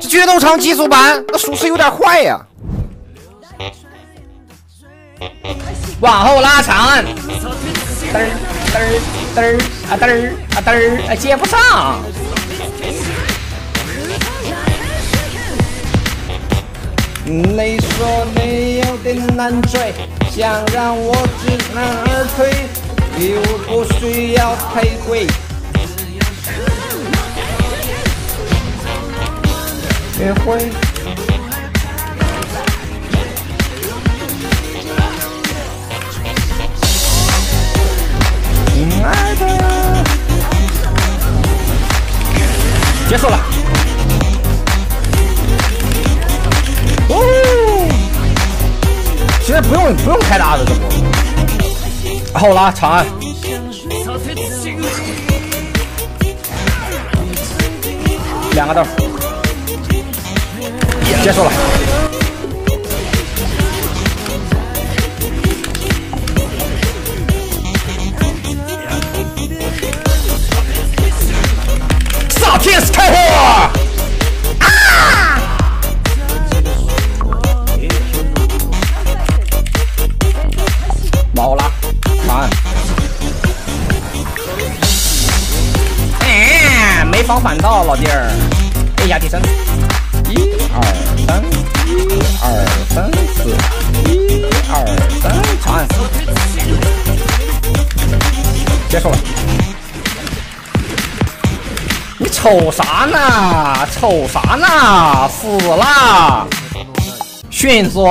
这决斗场极速版，那属实有点坏呀。往后拉长，嘚儿嘚儿嘚儿啊嘚儿啊嘚儿啊接不上。你说你有点难追，想让我知难而退，又不需要太贵。约会。亲爱的，结束了。哦，其实不用不用开大的，这不。后拉长按，两个豆，结束了。上天是开火！往后拉，长按。哎，没防反倒，老弟儿。A 下第三，一二三，一二三四，一二三，长按。结束了。你瞅啥呢？瞅啥呢？死了！迅速。